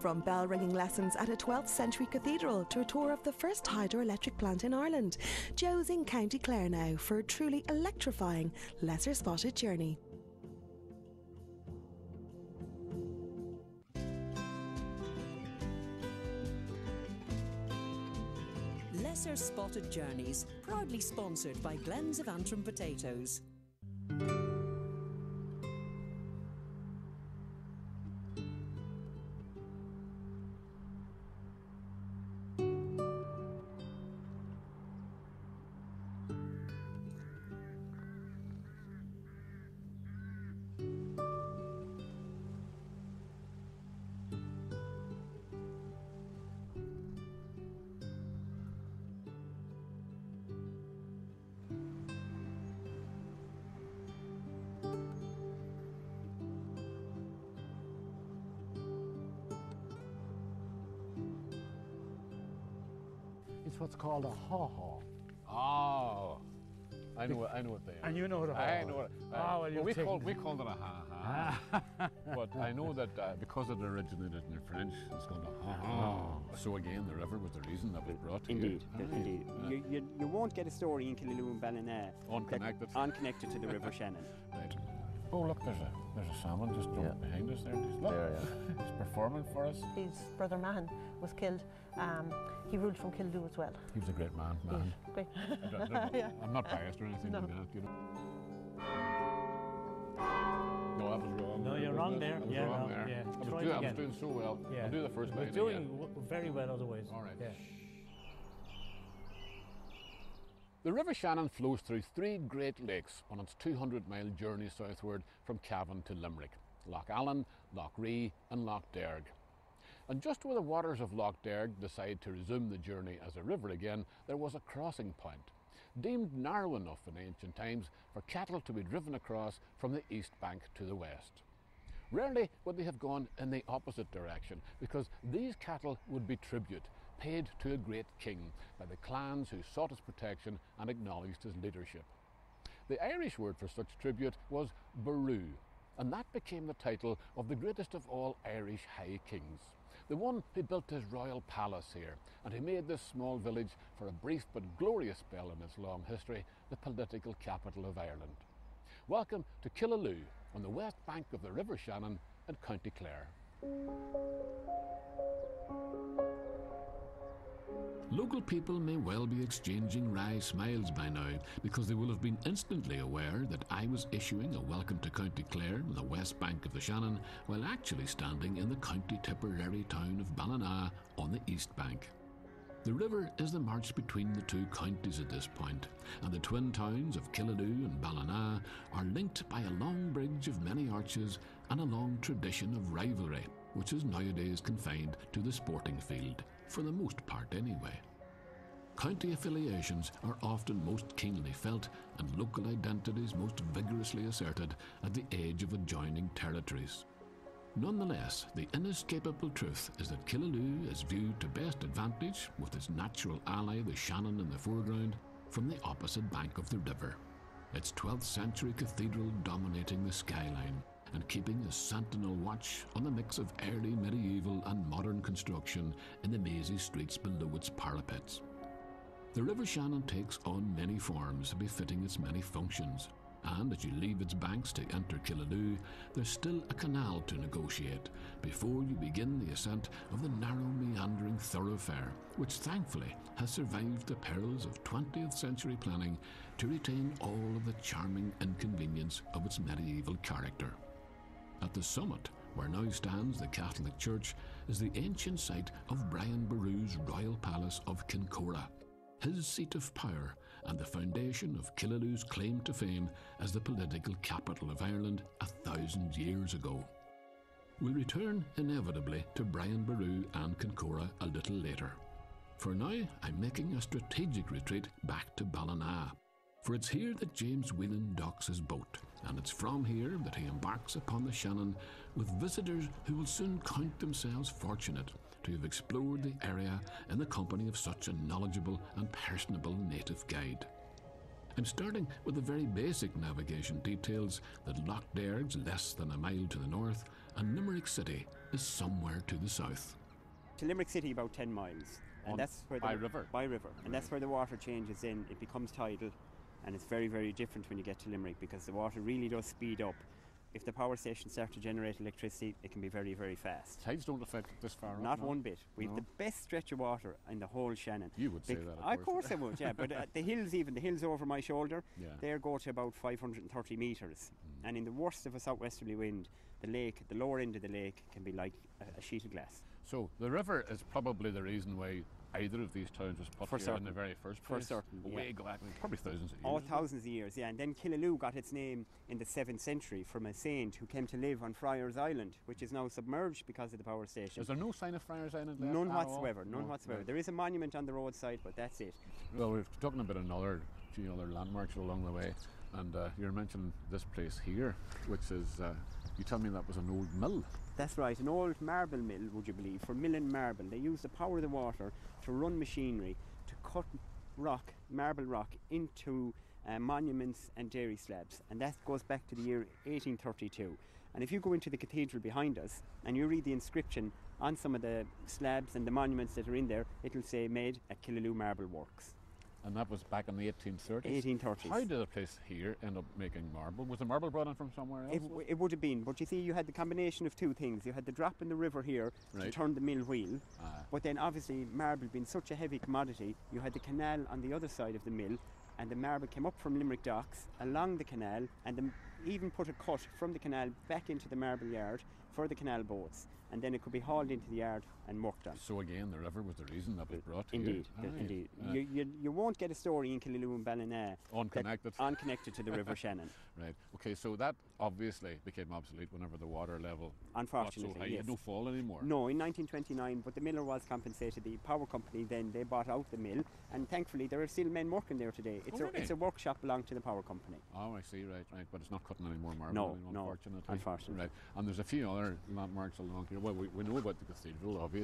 From bell ringing lessons at a 12th century cathedral to a tour of the first hydroelectric plant in Ireland, Joe's in County Clare now for a truly electrifying, lesser spotted journey. Lesser Spotted Journeys, proudly sponsored by Glens of Antrim Potatoes. Called a haw-haw. Oh, I know what I know what they are. And you know what a I haw-haw know what. is. Uh, Ah, well, you've we taken called we it. called it a ha ha. but I know that uh, because it originated in French, it's called a ha ha. So again, the river was the reason that was brought here. Indeed, Aye. indeed. Uh, You, you, you won't get a story in Killaloe and Ballina Unconnected. that- unconnected to the River Shannon. right. Oh look, there's a there's a salmon just jumping Yeah. behind us there. Just look, There, yeah. he's performing for us. His brother Mahon was killed. Um, he ruled from Kildoo as well. He was a great man, man. Great. I don't- I don't- I'm not biased or anything No. like that, you know. No, I was wrong. No, you're wrong there. I was Yeah, wrong no, there. yeah. I was, Try it doing, I was doing so well. Yeah. I'll do the first We're doing again. w- very well otherwise. All right. Yeah. The River Shannon flows through three great lakes on its 200 mile journey southward from Cavan to Limerick Lough Allen, Lough Ree, and Lough Derg. And just where the waters of Lough Derg decide to resume the journey as a river again, there was a crossing point, deemed narrow enough in ancient times for cattle to be driven across from the east bank to the west. Rarely would they have gone in the opposite direction because these cattle would be tribute paid to a great king by the clans who sought his protection and acknowledged his leadership. The Irish word for such tribute was Baru, and that became the title of the greatest of all Irish high kings, the one who built his royal palace here and who made this small village, for a brief but glorious spell in its long history, the political capital of Ireland. Welcome to Killaloe on the west bank of the River Shannon in County Clare. Local people may well be exchanging wry smiles by now because they will have been instantly aware that I was issuing a welcome to County Clare on the west bank of the Shannon while actually standing in the County Tipperary town of Ballina on the east bank. The river is the march between the two counties at this point, and the twin towns of Killaloe and Ballina are linked by a long bridge of many arches and a long tradition of rivalry, which is nowadays confined to the sporting field, for the most part anyway. County affiliations are often most keenly felt and local identities most vigorously asserted at the edge of adjoining territories. Nonetheless, the inescapable truth is that Killaloe is viewed to best advantage, with its natural ally the Shannon in the foreground, from the opposite bank of the river. Its 12th century cathedral dominating the skyline and keeping a sentinel watch on the mix of early medieval and modern construction in the mazy streets below its parapets. The River Shannon takes on many forms befitting its many functions, and as you leave its banks to enter Killaloe, there's still a canal to negotiate before you begin the ascent of the narrow meandering thoroughfare, which thankfully has survived the perils of 20th century planning to retain all of the charming inconvenience of its medieval character. At the summit, where now stands the Catholic Church, is the ancient site of Brian Boru's royal palace of Kincora, his seat of power and the foundation of Killaloe's claim to fame as the political capital of Ireland a thousand years ago. We'll return inevitably to Brian Boru and Kincora a little later. For now, I'm making a strategic retreat back to Ballina, for it's here that James Whelan docks his boat, and it's from here that he embarks upon the Shannon with visitors who will soon count themselves fortunate to have explored the area in the company of such a knowledgeable and personable native guide. I'm starting with the very basic navigation details that Lough Derg's less than a mile to the north and Limerick City, is somewhere to the south. To Limerick City, about 10 miles. And On- that's where the, by river? By river. And that's where the water changes in. It becomes tidal. And it's very, very different when you get to Limerick because the water really does speed up. If the power stations start to generate electricity, it can be very, very fast. Tides don't affect it this far Not no? one bit. We've No? the best stretch of water in the whole Shannon. You would say Bec- that, of Of course. course I would, yeah. But uh, the hills, even the hills over my shoulder, Yeah. they go to about 530 metres. And in the worst of a southwesterly wind, the lake, the lower end of the lake, can be like a, a sheet of glass. So the river is probably the reason why either of these towns was put For here in the very first For place. certain, yeah. Way back, probably thousands of years. All thousands of years, yeah. And then Killaloe got its name in the 7th century from a saint who came to live on Friars Island, which is now submerged because of the power station. Is there no sign of Friars Island left None at all? whatsoever, none No, whatsoever. right. There is a monument on the roadside, but that's it. Well, we're talking about another few other landmarks along the way, and uh, you're mentioning this place here, which is. Uh, you tell me that was an old mill. That's right, an old marble mill, would you believe, for milling marble. They used the power of the water to run machinery to cut rock, marble rock, into uh, monuments and dairy slabs. And that goes back to the year 1832. And if you go into the cathedral behind us and you read the inscription on some of the slabs and the monuments that are in there, it'll say made at Killaloe Marble Works. And that was back in the 1830s. 1830s. How did a place here end up making marble? Was the marble brought in from somewhere else? It, w- it would have been, but you see, you had the combination of two things. You had the drop in the river here to turn the mill wheel, Ah. but then obviously marble being such a heavy commodity, you had the canal on the other side of the mill, and the marble came up from Limerick docks along the canal, and the, even put a cut from the canal back into the marble yard for the canal boats, and then it could be hauled into the yard and worked on. So again, the river was the reason that was brought here. Indeed, Aye. th- indeed. Uh, You, you, you won't get a story in Killaloe and Ballina Unconnected. that, unconnected to the River Shannon. Right. Okay. So that obviously became obsolete whenever the water level got so Unfortunately, high. You had no fall anymore. No, in 1929, but the miller was compensated. The power company then they bought out the mill, and thankfully there are still men working there today. It's Oh, a really? it's a workshop belonging to the power company. Oh, I see. Right, right. But it's not cutting any more marble. No, anymore, no, Unfortunately. unfortunately. Right. And there's a few other landmarks along here. Well, we, we know about the cathedral, obviously.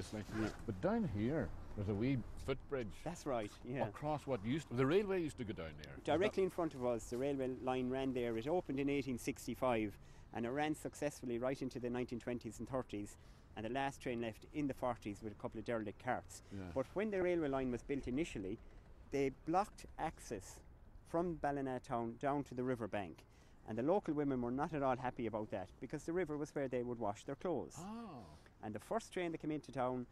But down here, there's a wee footbridge That's right. Yeah. across what used the railway used to go down there. Directly in front of us, the railway line ran there. It opened in 1865, and it ran successfully right into the 1920s and 30s. And the last train left in the 40s with a couple of derelict carts. Yeah. But when the railway line was built initially, they blocked access from Ballina town down to the riverbank. And the local women were not at all happy about that because the river was where they would wash their clothes. Oh. And the first train that came into town,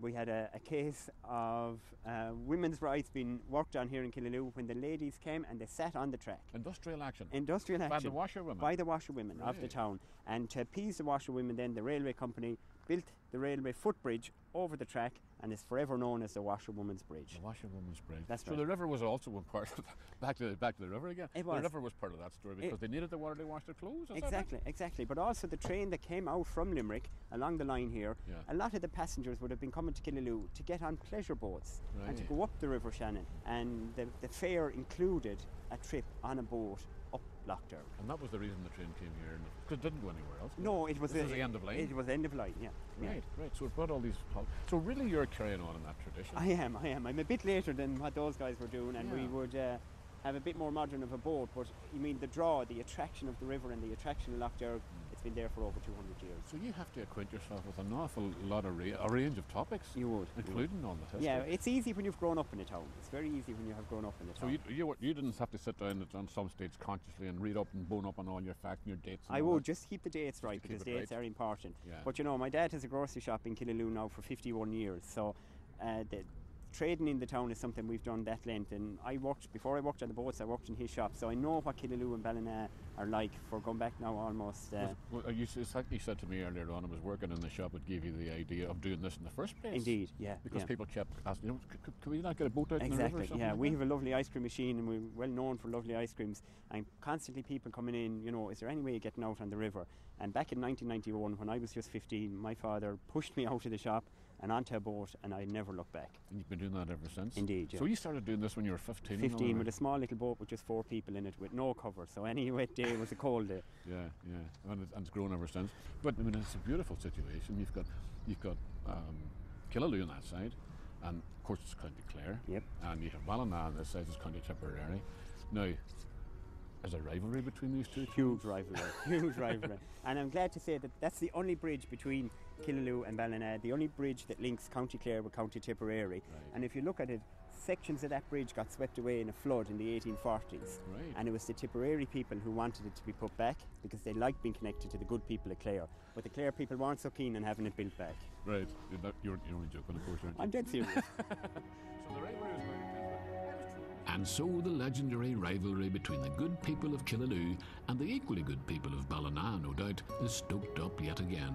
we had a, a case of uh, women's rights being worked on here in Killaloe when the ladies came and they sat on the track. Industrial action. Industrial action. By the washerwomen. by the washerwomen of the town. And to appease the washerwomen, then the railway company built the railway footbridge over the track and is forever known as the Washerwoman's Bridge. The washerwoman's bridge. That's so right. the river was also one part of back to the, back to the river again. It The river was part of that story because they needed the water to wash their clothes. Exactly, exactly. But also the train that came out from Limerick along the line here, Yeah. a lot of the passengers would have been coming to Killaloe to get on pleasure boats and to go up the River Shannon. And the, the fare included a trip on a boat Loch And that was the reason the train came here because it didn't go anywhere else. No, it was a- is the end of line? It was the end of line, yeah. yeah. Right, right. So it brought all these. So really, you're carrying on in that tradition. I am, I am. I'm a bit later than what those guys were doing, and we would uh, have a bit more modern of a boat. But you mean the draw, the attraction of the river and the attraction of Lough Derg, it's been there for over 200 years. So you have to acquaint yourself with an awful lot of ra- a range of topics, You would. you would. including all the history. Yeah, it's easy when you've grown up in a town. It's very easy when you have grown up in a So town. you, you, you didn't have to sit down on some stage consciously and read up and bone up on all your facts and your dates. And I would that. just keep the dates right because dates right. are important. Yeah. But you know, my dad has a grocery shop in Killaloe now for 51 years, so uh, the trading in the town is something we've done that length. And I worked before I worked on the boats. I worked in his shop, so I know what Killaloe and Ballina are like. For going back now almost. Uh, Was- well, you, you said to me earlier on, I was working in the shop that gave you the idea of doing this in the first place. Indeed, yeah. Because yeah. people kept asking, you know, "C- c- can we not get a boat out in the river? Exactly. Yeah, like we that?" have a lovely ice cream machine, and we're well known for lovely ice creams. And constantly people coming in. You know, is there any way of getting out on the river? And back in 1991, when I was just 15, my father pushed me out of the shop and onto a boat, and I never looked back. And you've been doing that ever since. Indeed, So you started doing this when you were 15. 15 with a small little boat with just four people in it with no cover. So any wet day was a cold day. Yeah, yeah, and, it, and it's grown ever since. But I mean, it's a beautiful situation. You've got, you've got um, Killaloe on that side, and of course it's County Clare. Yep. And you have Ballina on this side, it's County Tipperary. Now, There's a rivalry between these two. Huge rivalry, huge rivalry. And I'm glad to say that that's the only bridge between Killaloe and Ballina, the only bridge that links County Clare with County Tipperary. And if you look at it, sections of that bridge got swept away in a flood in the 1840s. Right. And it was the Tipperary people who wanted it to be put back because they liked being connected to the good people of Clare. But the Clare people weren't so keen on having it built back. Right. You're, not, you're, you're only joking, of course? I'm dead serious. so the rivalry is very And so the legendary rivalry between the good people of Killaloe and the equally good people of Ballina, no doubt, is stoked up yet again.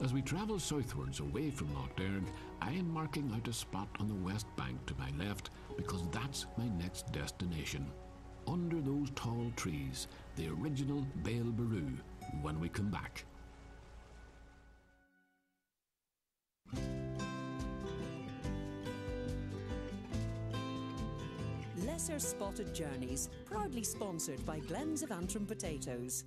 As we travel southwards away from Lough Derg, I am marking out a spot on the west bank to my left because that's my next destination. Under those tall trees, the original Beal Boru, when we come back. Lesser Spotted Journeys, proudly sponsored by Glens of Antrim Potatoes.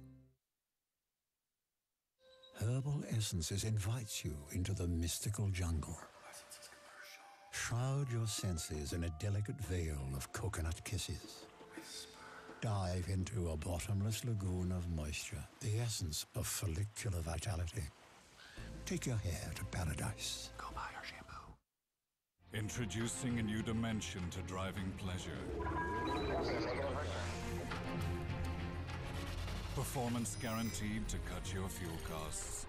Herbal Essences invites you into the mystical jungle. Shroud your senses in a delicate veil of coconut kisses. Dive into a bottomless lagoon of moisture, the essence of follicular vitality. Take your hair to paradise. Introducing a new dimension to driving pleasure. Performance guaranteed to cut your fuel costs.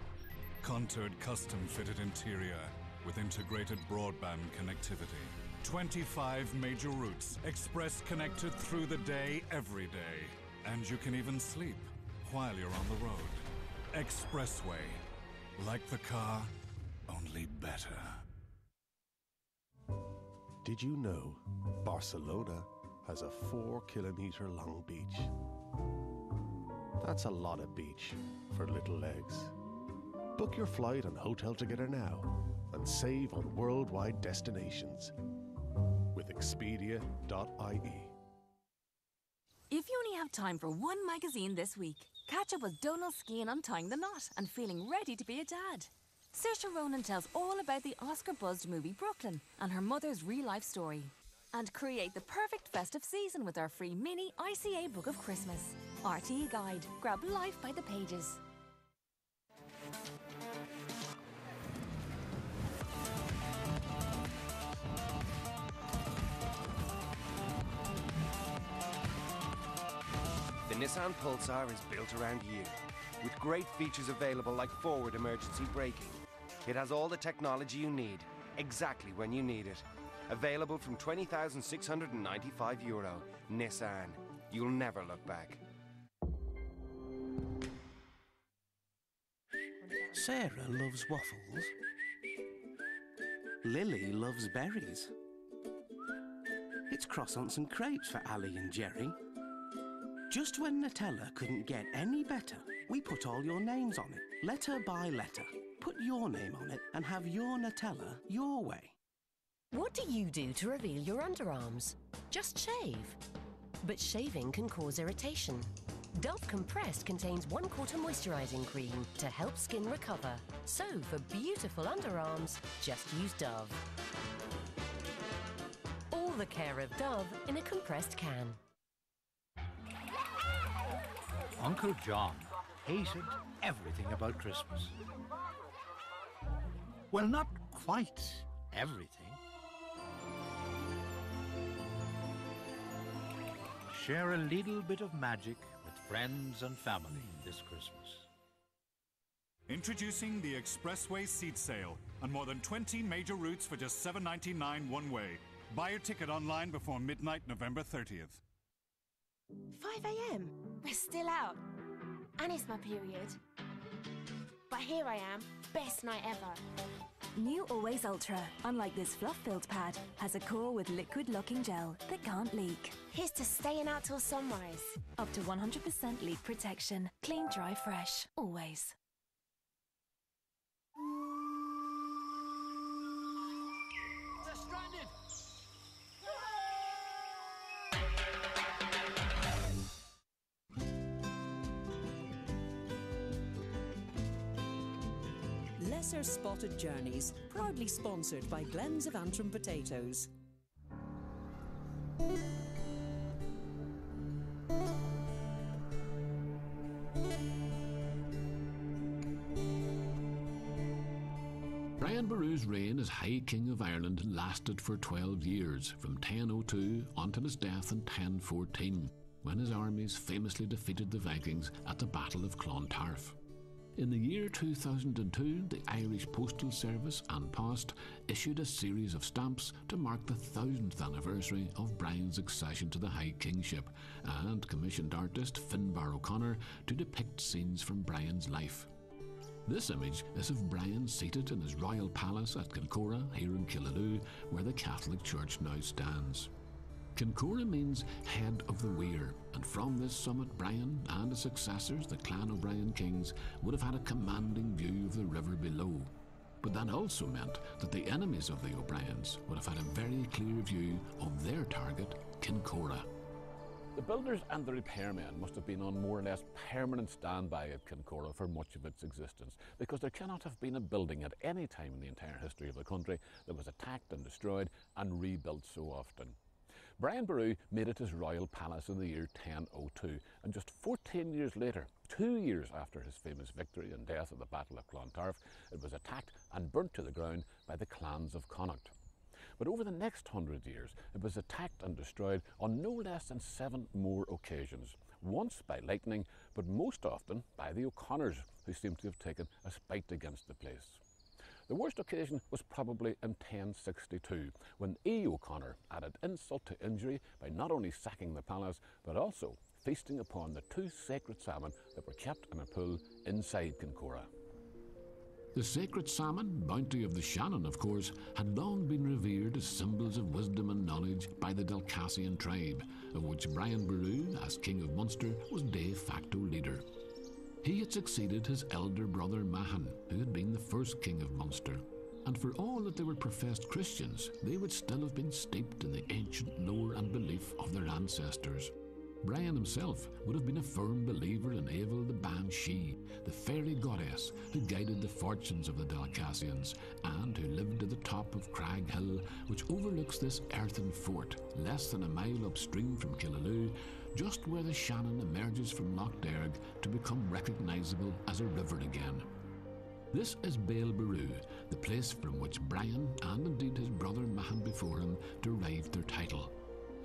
Contoured custom fitted interior with integrated broadband connectivity. 25 major routes, express connected through the day, every day. And you can even sleep while you're on the road. Expressway. Like the car, only better. Did you know Barcelona has a four kilometre long beach? That's a lot of beach for little legs. Book your flight and hotel together now and save on worldwide destinations with Expedia.ie. If you only have time for one magazine this week, catch up with Donal Skehan untying the knot and feeling ready to be a dad. Saoirse Ronan tells all about the Oscar buzzed movie Brooklyn and her mother's real life story. And create the perfect festive season with our free mini ICA book of Christmas. RTE Guide. Grab life by the pages. The Nissan Pulsar is built around you, with great features available like forward emergency braking. It has all the technology you need, exactly when you need it. Available from 20,695 euro. Nissan. You'll never look back. Sarah loves waffles. Lily loves berries. It's croissants and crepes for Ali and Jerry. Just when Nutella couldn't get any better, we put all your names on it. Letter by letter. Put your name on it and have your Nutella your way. What do you do to reveal your underarms? Just shave. But shaving can cause irritation. Dove Compressed contains one quarter moisturizing cream to help skin recover. So, for beautiful underarms, just use Dove. All the care of Dove in a compressed can. Uncle John hated everything about Christmas. Well, not quite everything. Share a little bit of magic with friends and family this Christmas. Introducing the Expressway Seat Sale on more than 20 major routes for just $7.99 one way. Buy your ticket online before midnight, November 30th. 5 a.m. We're still out. And it's my period. But here I am, best night ever. New Always Ultra, unlike this fluff-filled pad, has a core with liquid locking gel that can't leak. Here's to staying out till sunrise. Up to 100% leak protection. Clean, dry, fresh. Always. Lesser Spotted Journeys, proudly sponsored by Glens of Antrim Potatoes. Brian Boru's reign as High King of Ireland lasted for 12 years, from 1002 until his death in 1014, when his armies famously defeated the Vikings at the Battle of Clontarf. In the year 2002, the Irish Postal Service An Post issued a series of stamps to mark the thousandth anniversary of Brian's accession to the High Kingship and commissioned artist Finbar O'Connor to depict scenes from Brian's life. This image is of Brian seated in his royal palace at Kincora, here in Killaloe, where the Catholic Church now stands. Kincora means head of the weir, and from this summit, Brian and his successors, the Clan O'Brien kings, would have had a commanding view of the river below. But that also meant that the enemies of the O'Briens would have had a very clear view of their target, Kincora. The builders and the repairmen must have been on more or less permanent standby at Kincora for much of its existence, because there cannot have been a building at any time in the entire history of the country that was attacked and destroyed and rebuilt so often. Brian Boru made it his royal palace in the year 1002, and just 14 years later, two years after his famous victory and death at the Battle of Clontarf, it was attacked and burnt to the ground by the clans of Connacht. But over the next hundred years, it was attacked and destroyed on no less than seven more occasions. Once by lightning, but most often by the O'Connors, who seem to have taken a spite against the place. The worst occasion was probably in 1062, when E. O'Connor added insult to injury by not only sacking the palace, but also feasting upon the two sacred salmon that were kept in a pool inside Kincora. The sacred salmon, bounty of the Shannon, of course, had long been revered as symbols of wisdom and knowledge by the Dalcassian tribe, of which Brian Boru, as King of Munster, was de facto leader. He had succeeded his elder brother Mahon, who had been the first king of Munster. And for all that they were professed Christians, they would still have been steeped in the ancient lore and belief of their ancestors. Brian himself would have been a firm believer in Evel the Banshee, the fairy goddess who guided the fortunes of the Dalcassians, and who lived at the top of Crag Hill, which overlooks this earthen fort, less than a mile upstream from Killaloe, just where the Shannon emerges from Lough Derg to become recognisable as a river again. This is Beal Boru, the place from which Brian, and indeed his brother Mahon before him, derived their title.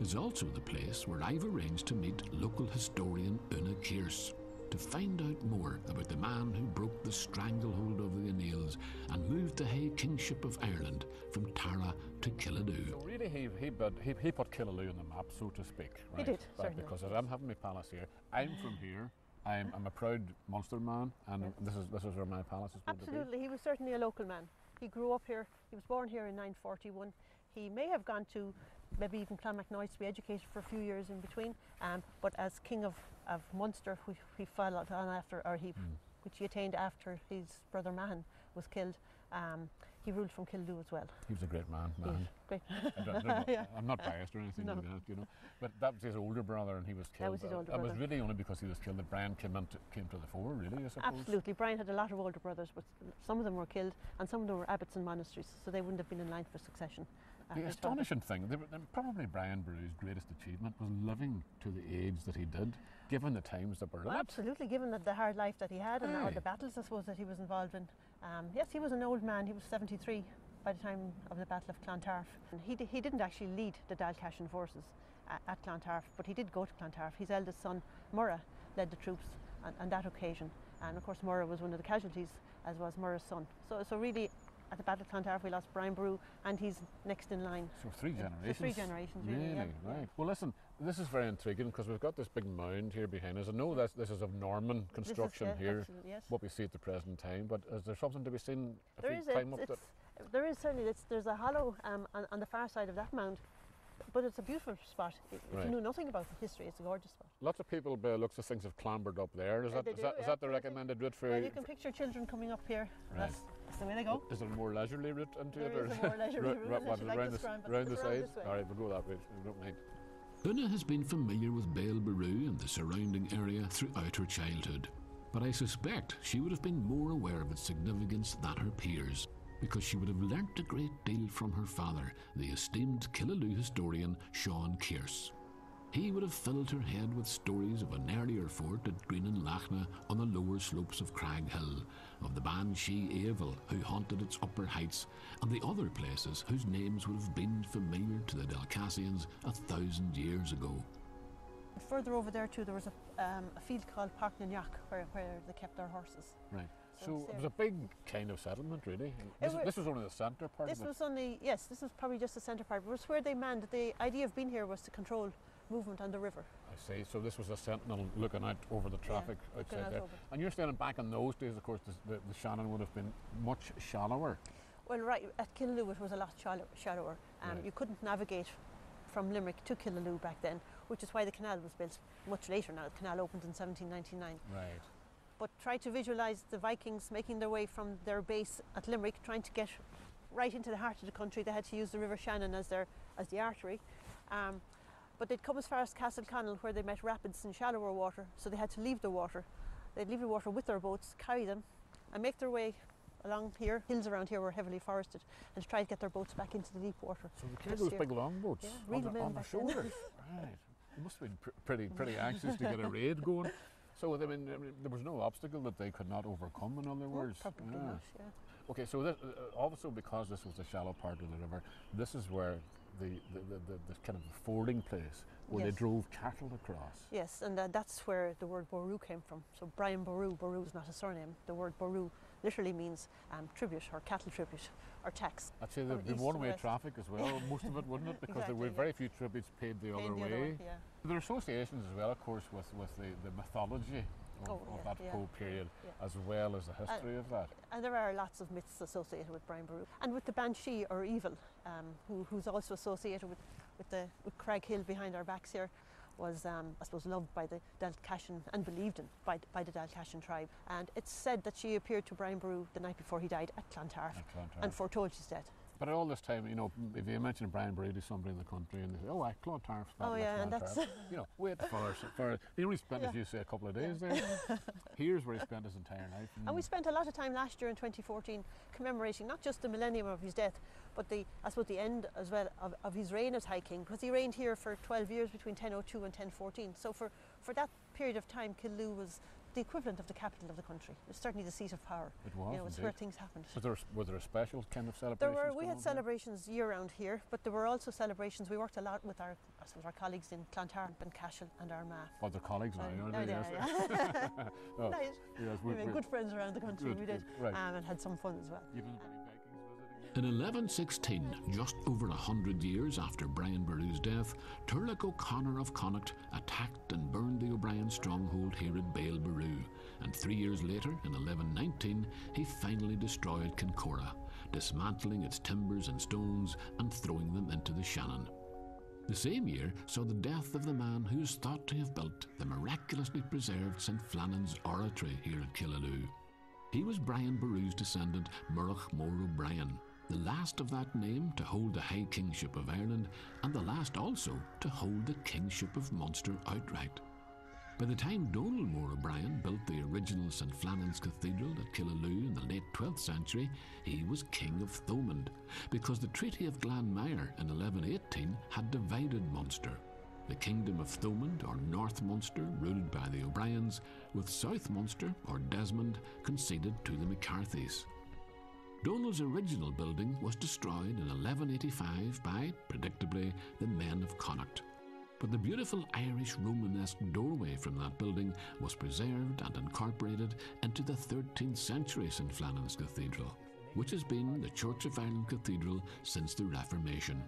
It's also the place where I've arranged to meet local historian Una Kierse to find out more about the man who broke the stranglehold of the O'Neills and moved the High Kingship of Ireland from Tara to Killaloe. So really, he, he, he, he put Killaloe on the map, so to speak. He did, But certainly. Because as I'm having my palace here. I'm from here. I'm, I'm a proud Munster man, and this is this is where my palace is going to be. Absolutely, he was certainly a local man. He grew up here. He was born here in 941. He may have gone to maybe even Clonmacnoise to be educated for a few years in between. Um, but as king of, of Munster, who he on after, or he, Hmm. which he attained after his brother Mahon was killed, um, he ruled from Kildoo as well. He was a great man, man. great. I don't- I don't- Yeah. I'm not biased or anything No. like that, you know. But that was his older brother, and he was That killed. was his Uh, older It was really only because he was killed that Brian came into, came to the fore, really, I suppose. Absolutely. Brian had a lot of older brothers, but some of them were killed, and some of them were abbots in monasteries, so they wouldn't have been in line for succession. The his father. astonishing thing, they were, probably Brian Boru's greatest achievement was living to the age that he did, given the times that were Well, absolutely, given that the hard life that he had and all the battles, I suppose, that he was involved in. Um, yes, he was an old man. He was 73 by the time of the Battle of Clontarf. And he, he didn't actually lead the Dalcassian forces at, at Clontarf, but he did go to Clontarf. His eldest son, Murrough, led the troops on, on that occasion. And of course, Murrough was one of the casualties, as was Murrough's son. So, so really, at the Battle of Clontarf, we lost Brian Boru, and he's next in line. So three generations. So three generations, really. Really, yeah. right. Well, listen, this is very intriguing because we've got this big mound here behind us. I know that this is of Norman is, construction yeah, here, yes. what we see at the present time. But is there something to be seen if There we is, climb it's, up it's, there is certainly. There's a hollow um, on, on the far side of that mound, but it's a beautiful spot. If Right. you know nothing about the history, it's a gorgeous spot. Lots of people, by the looks of things, have clambered up there. Is that, is do, that, is the recommended route for? Well, you can picture children coming up here. Right. That's, that's the way they go. Is there a more leisurely route into There it? or a more leisurely ro- route, ro- unless what, you like round the, round the side? All right, we'll go that way. We don't mind. Una has been familiar with Beal Boru and the surrounding area throughout her childhood, but I suspect she would have been more aware of its significance than her peers, because she would have learnt a great deal from her father, the esteemed Killaloe historian Sean Kierse. he would have filled her head with stories of an earlier fort at Grianán Lachtna on the lower slopes of Crag Hill, of the Banshee Evil who haunted its upper heights, and the other places whose names would have been familiar to the Dalcassians a thousand years ago. Further over there too, there was a, um, a field called Páirc na nEach where, where they kept their horses. Right. So So it was a big kind of settlement, really. This, wa- this was only the centre part This of it. was only yes, this was probably just the centre part. It was where they manned. The idea of being here was to control movement on the river. I see. So this was a sentinel looking out over the traffic looking outside out there. over. And you're standing back in those days, of course, the, the, Shannon would have been much shallower. Well, right at Killaloe it was a lot shallow, shallower. Um, Right. You couldn't navigate from Limerick to Killaloe back then, which is why the canal was built much later. Now the canal opened in 1799. Right. But try to visualise the Vikings making their way from their base at Limerick, trying to get right into the heart of the country. They had to use the River Shannon as their as the artery. Um, but they'd come as far as Castleconnell, where they met rapids and shallower water, so they had to leave the water. They'd leave the water with their boats, carry them, and make their way along here. Hills around here were heavily forested, and to try to get their boats back into the deep water. So they carried those big longboats Yeah, on, the, on their shoulders. right. They must have been pr- pretty, pretty anxious to get a raid going. So I mean, I mean, there was no obstacle that they could not overcome. In other words, Probably Yeah. not, yeah. Okay, so this, uh, also because this was the shallow part of the river, this is where the the, the, the, kind of fording place where Yes. they drove cattle across. Yes, and uh, that's where the word Boru came from. So Brian Boru, Boru is not a surname. The word Boru literally means um, tribute or cattle tribute or tax. I'd say there'd be one-way traffic as well, most of it, wouldn't it? Because there were yeah. very few tributes paid the Paid other the way. other yeah. There are associations as well, of course, with, with the, the mythology of, Oh, of yeah, that yeah, whole period, yeah. as well as the history of that. And there are lots of myths associated with Brian Boru. And with the Banshee or Evil, um, who, who's also associated with, with, the, with Craig Hill behind our backs here, was, um, I suppose, loved by the Dalcassian and believed in by, by the Dalcassian tribe. And it's said that she appeared to Brian Boru the night before he died at Clontarf, At Clontarf. and foretold his death. But all this time, you know, if you mention Brian Brady, somebody in the country, and they say, "Oh, I Clontarf's Oh, yeah, and that's- you know, wait for for he only spent, as you say, a couple of days there. Here's where he spent his entire life. And we spent a lot of time last year in 2014 commemorating not just the millennium of his death, but the I suppose the end as well of, of his reign as High King, because he reigned here for 12 years between 1002 and 1014. So for, for that period of time, Killaloe was the equivalent of the capital of the country. It's certainly the seat of power. It was You know, it's indeed. where things happened. Was there, was there a special kind of There celebration? were we had celebrations year round here, but there were also celebrations. We worked a lot with our I suppose our colleagues in Clontarf and Cashel and Armagh. Other colleagues now, Uh, are no, they? yes. yeah. Oh, yes, we we- made good friends around the country. Good, we did, good, right. um, and had some fun as well. In 1116, just over a hundred years after Brian Boru's death, Turlough O'Connor of Connacht attacked and burned the O'Brien stronghold here at Beal Boru, and three years later, in 1119, he finally destroyed Kincora, dismantling its timbers and stones and throwing them into the Shannon. The same year saw the death of the man who is thought to have built the miraculously preserved St. Flannan's Oratory here at Killaloe. He was Brian Boru's descendant, Murroch More O'Brien, the last of that name to hold the High Kingship of Ireland, and the last also to hold the Kingship of Munster outright. By the time Donald More O'Brien built the original St. Flannan's Cathedral at Killaloe in the late 12th century, he was King of Thomond, because the Treaty of Glanmire in 1118 had divided Munster. The Kingdom of Thomond, or North Munster, ruled by the O'Briens, with South Munster, or Desmond, conceded to the McCarthys. Donald's original building was destroyed in 1185 by, predictably, the men of Connacht. But the beautiful Irish Romanesque doorway from that building was preserved and incorporated into the 13th century St. Flannan's Cathedral, which has been the Church of Ireland Cathedral since the Reformation.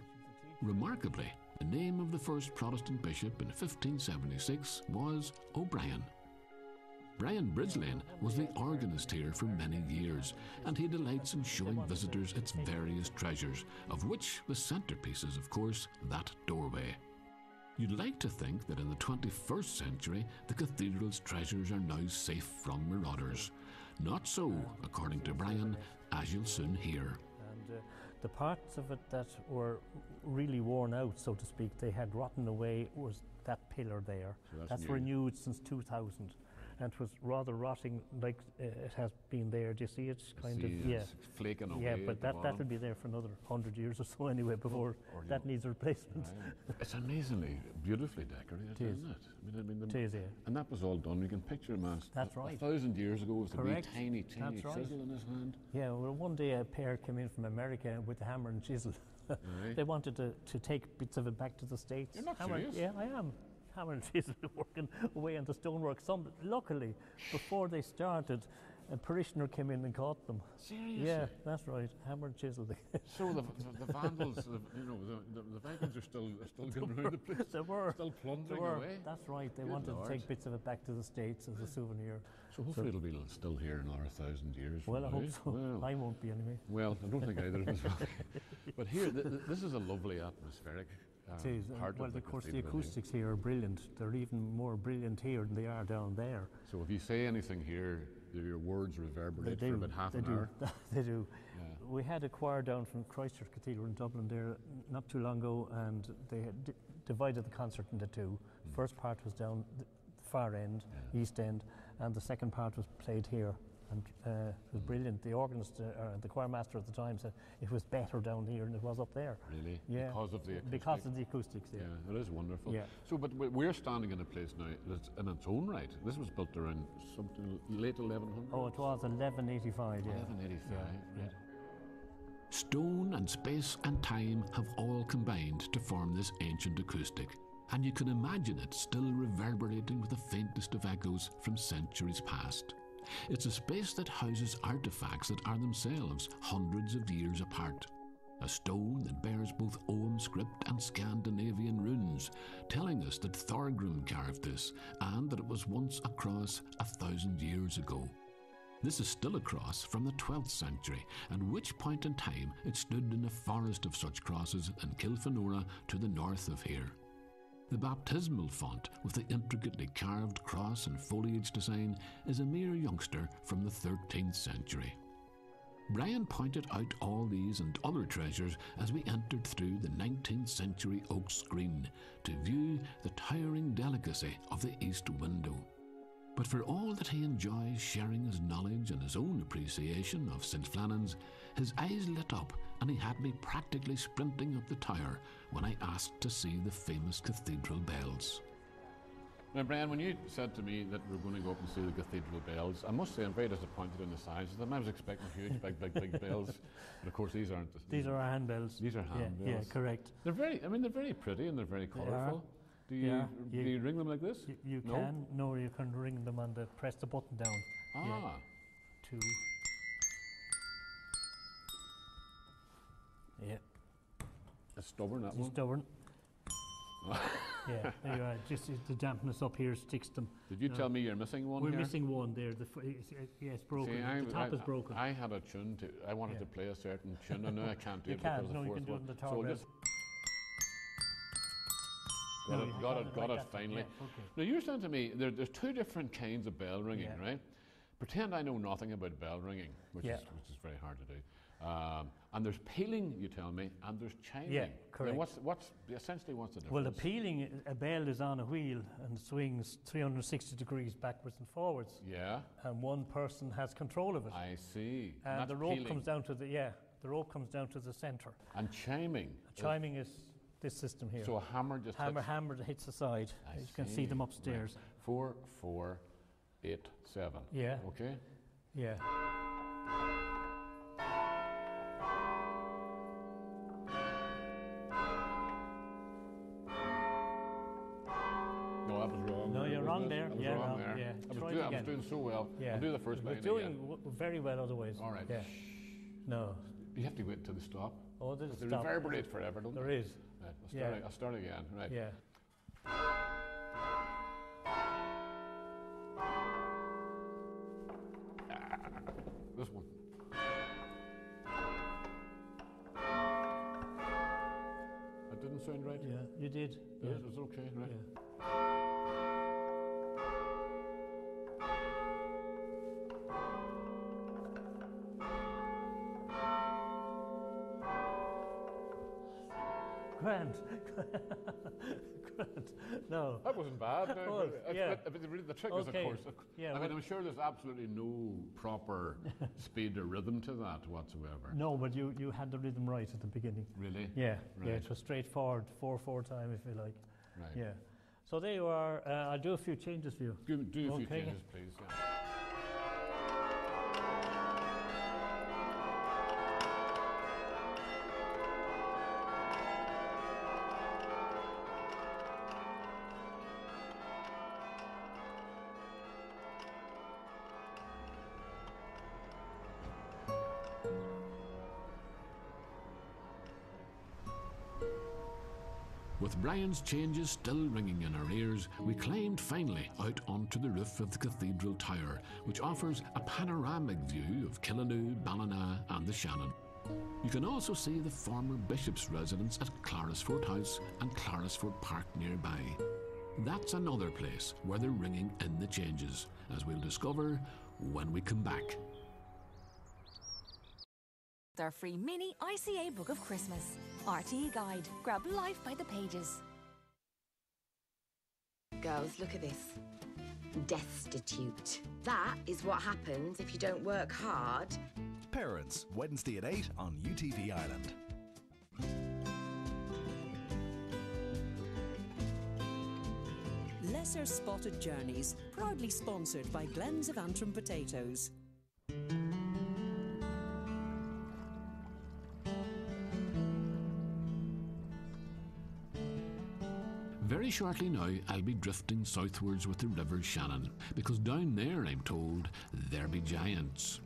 Remarkably, the name of the first Protestant bishop in 1576 was O'Brien. Brian Bridgelane was the organist here for many years, and he delights in showing visitors its various treasures, of which the centrepiece is, of course, that doorway. You'd like to think that in the 21st century the cathedral's treasures are now safe from marauders. Not so, according to Brian, as you'll soon hear. And uh, the parts of it that were really worn out, so to speak, they had rotten away, was that pillar there. So that's that's renewed since 2000. And it was rather rotting like uh, it has been there. Do you see it? Kind of, yeah. flaking Yeah, but that that'll be there for another hundred years or so anyway before or that needs a replacement. It's amazingly beautifully decorated, It is. isn't it? I mean, I mean, the, It is, yeah. And that was all done. You can picture him as That's a, right. a thousand years ago with a wee tiny, tiny That's right. chisel in his hand. Yeah, well, one day a pair came in from America with a hammer and chisel. Right. they wanted to, to take bits of it back to the States. You're not hammer, serious? Yeah, I am. Hammer and chisel working away on the stonework. Some, luckily, before they started, a parishioner came in and caught them. Seriously? Yeah, that's right. Hammer and chisel. So the, the, the Vandals, the, you know, the, the, Vikings are still are still going around the place. they were. Still They plundering were. away. That's right. They Good wanted Lord. to take bits of it back to the States as a souvenir. So hopefully it'll be still here in another thousand years. Well, I hope now. so. Well, I won't be anyway. Well, I don't think either of us will. But here, th- this is a lovely atmospheric um, It is. and part well, of course, the acoustics here are brilliant. They're even more brilliant here than they are down there. So if you say anything here, your words reverberate for about half they an do. hour. they do. We had a choir down from Christchurch Cathedral in Dublin there not too long ago, and they divided the concert into two. Hmm. First part was down the far end, east end, and the second part was played here. And uh, it was brilliant. The organist, uh, the choir master at the time, said it was better down here than it was up there. Really? Yeah. Because of the Because of the acoustics. Yeah. Yeah, it is wonderful. Yeah. So, but we- we're standing in a place now that's in its own right. This was built around something late 1100. Oh, it was 1185. Yeah. 1185, Yeah. right. Stone and space and time have all combined to form this ancient acoustic, and you can imagine it still reverberating with the faintest of echoes from centuries past. It's a space that houses artifacts that are themselves hundreds of years apart. A stone that bears both Ogham script and Scandinavian runes, telling us that Thorgrim carved this and that it was once a cross a thousand years ago. This is still a cross from the 12th century, at which point in time it stood in a forest of such crosses in Kilfenora to the north of here. The baptismal font with the intricately carved cross and foliage design is a mere youngster from the 13th century. Brian pointed out all these and other treasures as we entered through the 19th century oak screen to view the towering delicacy of the east window. But for all that he enjoys sharing his knowledge and his own appreciation of St. Flannan's, his eyes lit up and he had me practically sprinting up the tower when I asked to see the famous cathedral bells. Now, Brian, when you said to me that we were going to go up and see the cathedral bells, I must say I'm very disappointed in the size of them. I was expecting huge, big, big, big bells, but of course these aren't. the- These are handbells. These are Yeah, handbells. yeah, correct. They're very. I mean, they're very pretty and they're very They colourful. Do you Yeah, do you- you ring them like this? You, you No? can. No, you can ring them and press the button down. Ah. Yeah. Two. Yeah. It's stubborn that It's one. stubborn. yeah, there you are. Just the dampness up here sticks them. Did you tell me you're missing one We're here? missing one there. The f- it's, yeah, it's broken. See, I, the top I, is broken. I had a tune to. I wanted Yeah. to play a certain tune, and now I can't do You it can't, because no, of you the can fourth do it one. in the so tower I'll bell. just No, got you it, got have it, it got like it. that. Finally. Yeah, okay. Now you're saying to me there, there's two different kinds of bell ringing, Yeah. right? Pretend I know nothing about bell ringing, which Yeah. is which is very hard to do. Um, and there's peeling, you tell me, and there's chiming. Yeah, Now, correct. what's what's essentially what's the difference? Well, the peeling, a bell is on a wheel and swings 360 degrees backwards and forwards. Yeah. And one person has control of it. I see. And, that's the rope pealing. comes down to the yeah, the rope comes down to the centre. And chiming. Chiming is this system here. So a hammer just hammer hits- hammer hits the side. I you can see them Right. upstairs. Four, four, eight, seven. Yeah. Okay. Yeah. Wrong. There, you're wasn't wrong it? there. I was Yeah, wrong no, there. yeah. I was, Try doing, I was doing so well. Yeah. I'll do the first line doing again. very well otherwise. All right. Yeah. No. You have to wait till they stop. Oh, there's They stop. reverberate forever, don't There they? is. Right, I'll Yeah. start, I'll start again. Right. Yeah. This one. That didn't sound right. Yeah, you did. Yeah, Yeah. was okay, right? Grant. Grant. No. That wasn't bad. No, Well, but, yeah. but, but the, the trick is, of Okay. course. Yeah, I mean, I'm sure there's absolutely no proper speed or rhythm to that whatsoever. No, but you, you had the rhythm right at the beginning. Really? Yeah, yeah, it was straightforward, 4 4 time, if you like. Right. Yeah. So there you are. Uh, I'll do a few changes for you. Do, do a few changes, please. Yeah. Brian's changes still ringing in our ears, we climbed finally out onto the roof of the cathedral tower, which offers a panoramic view of Killaloe, Ballina, and the Shannon. You can also see the former bishop's residence at Clarisford House and Clarisford Park nearby. That's another place where they're ringing in the changes, as we'll discover when we come back. Our free mini ICA book of Christmas. RTE Guide. Grab life by the pages. Girls, look at this. Destitute. That is what happens if you don't work hard. Parents, Wednesday at 8 on UTV Ireland. Lesser Spotted Journeys, proudly sponsored by Glens of Antrim Potatoes. Very shortly now, I'll be drifting southwards with the River Shannon, because down there, I'm told, there be giants.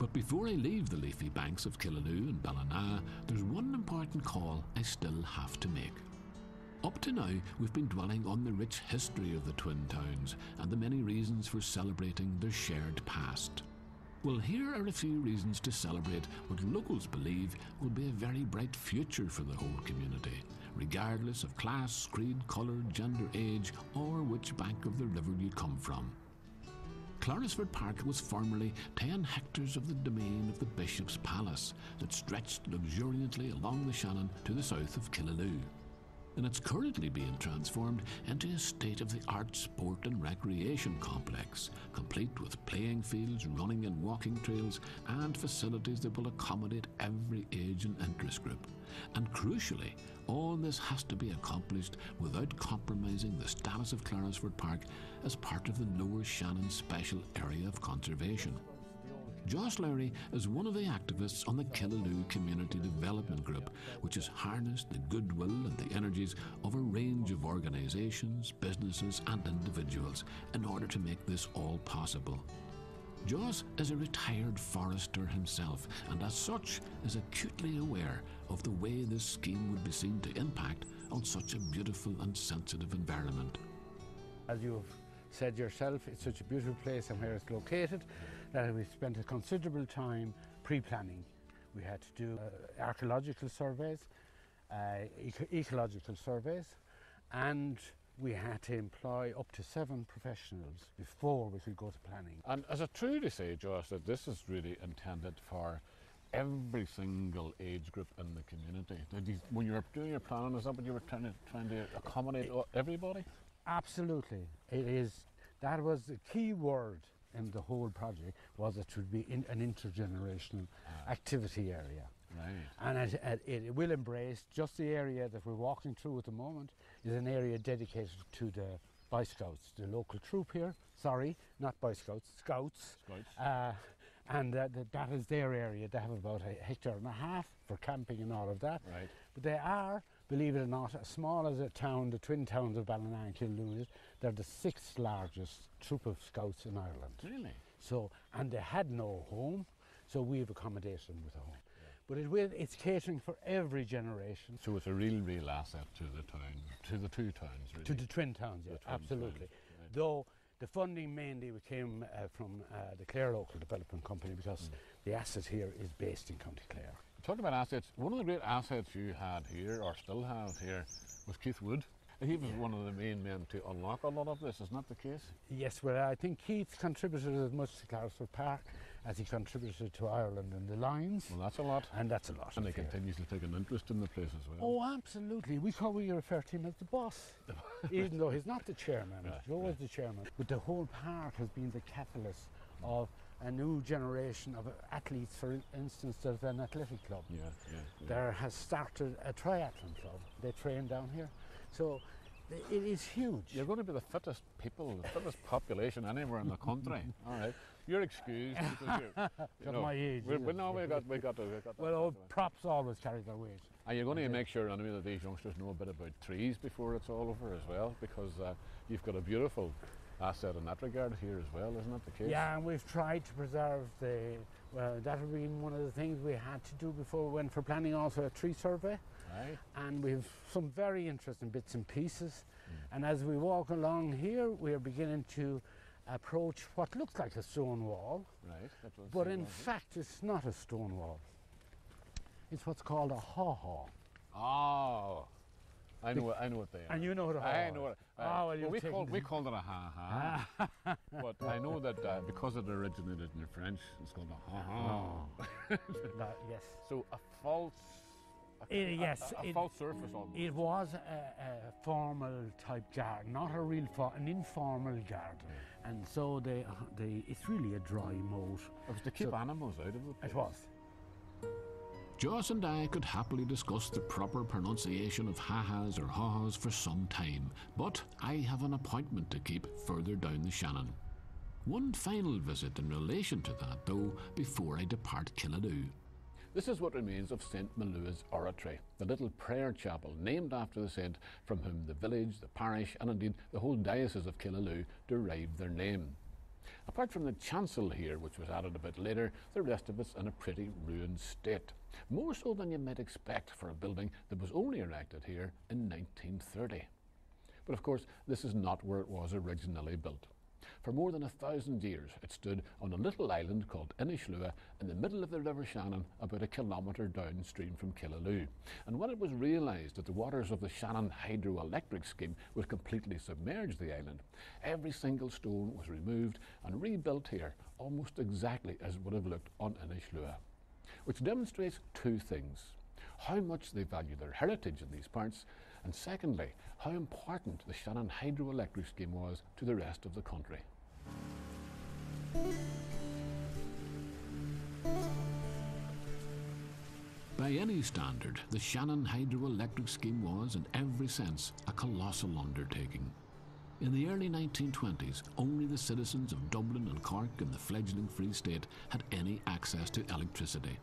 But before I leave the leafy banks of Killaloe and Ballina, there's one important call I still have to make. Up to now, we've been dwelling on the rich history of the twin towns and the many reasons for celebrating their shared past. Well, here are a few reasons to celebrate what locals believe will be a very bright future for the whole community, regardless of class, creed, colour, gender, age, or which bank of the river you come from. Clarisford Park was formerly 10 hectares of the domain of the Bishop's Palace that stretched luxuriantly along the Shannon to the south of Killaloe. And it's currently being transformed into a state of the art sport and recreation complex, complete with playing fields, running and walking trails, and facilities that will accommodate every age and interest group. And crucially, all this has to be accomplished without compromising the status of Clarisford Park as part of the Lower Shannon Special Area of Conservation. Joss Lowry is one of the activists on the Killaloe Community Development Group, which has harnessed the goodwill and the energies of a range of organisations, businesses, and individuals in order to make this all possible. Joss is a retired forester himself, and as such is acutely aware of the way this scheme would be seen to impact on such a beautiful and sensitive environment. As you've said yourself, it's such a beautiful place and where it's located that we spent a considerable time pre-planning. We had to do uh, archaeological surveys, uh, eco- ecological surveys, and we had to employ up to seven professionals before we could go to planning. And as true to say, Joss, that this is really intended for every single age group in the community? When you were doing your planning, is that what you were trying to, trying to accommodate everybody? Absolutely. It is, that was the key word in the whole project was it should be in, an intergenerational activity area. Right. And it, it, it will embrace just the area that we're walking through at the moment is an area dedicated to the Boy Scouts, the local troop here. Sorry, not Boy Scouts, Scouts. Scouts. Uh, and uh, that, that is their area. They have about a hectare and a half for camping and all of that. Right. But they are, believe it or not, as small as a town, the twin towns of Ballina and Killaloe, they're the sixth largest troop of scouts in Ireland. Really? So, and they had no home, so we've accommodated them with a home. But it will, it's catering for every generation. So it's a real, real asset to the town, to the two towns, really. To the twin towns, yeah, twin absolutely. towns, Though the funding mainly came uh, from uh, the Clare Local Development Company because the asset here is based in County Clare. Talking about assets, one of the great assets you had here, or still have here, was Keith Wood. He was one of the main men to unlock a lot of this, isn't that the case? Yes, well, I think Keith contributed as much to Clarisford Park as he contributed to Ireland and the Lions. Well, that's a lot. And that's a lot. And he continues to take an interest in the place as well. Oh, absolutely. We call we refer to him as the boss, even though he's not the chairman. He's always was the chairman. But the whole park has been the catalyst of a new generation of athletes. For instance, there's an athletic club. Yeah, yeah. yeah. There has started a triathlon club. They train down here. So it is huge. You're going to be the fittest people, the fittest population anywhere in the country. All right. You're excused because you're, you Got know, my age, We, is we, it? no, we got, we got to, we got Well, props always carry their weight. And you're going to make sure anyway that these youngsters know a bit about trees before it's all over as well, because uh, you've got a beautiful asset in that regard here as well, isn't that the case? Yeah, and we've tried to preserve the. Well, that would be one of the things we had to do before we went for planning also a tree survey. Right. And we've some very interesting bits and pieces. Mm. And as we walk along here, we are beginning to approach what looks like a stone wall. Right. But in was it? fact, it's not a stone wall. It's what's called a haw-haw. Oh. I know, what, I know what they are. And you know what a I haw-haw know what. uh, Ah, well, you've we, called, we called it a ha ha. but I know that uh, because it originated in French, it's called a ha ha. That- yes. So a false. A, a- yes, a, a it- false surface almost. It was a, a formal type garden, not a real, for, an informal garden. And so they, they, it's really a dry moat. It was to keep So- animals out of it. It was. Joss and I could happily discuss the proper pronunciation of ha-has or ha-has for some time, but I have an appointment to keep further down the Shannon. One final visit in relation to that, though, before I depart Killaloe. This is what remains of St. Molua's Oratory, the little prayer chapel named after the saint from whom the village, the parish, and indeed the whole diocese of Killaloe derived their name. Apart from the chancel here, which was added a bit later, the rest of it's in a pretty ruined state. More so than you might expect for a building that was only erected here in 1930. But of course, this is not where it was originally built. For more than a thousand years, it stood on a little island called Inishlua in the middle of the River Shannon, about a kilometre downstream from Killaloe. And when it was realised that the waters of the Shannon hydroelectric scheme would completely submerge the island, every single stone was removed and rebuilt here almost exactly as it would have looked on Inishlua. Which demonstrates two things how much they value their heritage in these parts, and secondly, how important the Shannon hydroelectric scheme was to the rest of the country. By any standard, the Shannon hydroelectric scheme was, in every sense, a colossal undertaking. In the early 1920s, only the citizens of Dublin and Cork and the fledgling Free State had any access to electricity.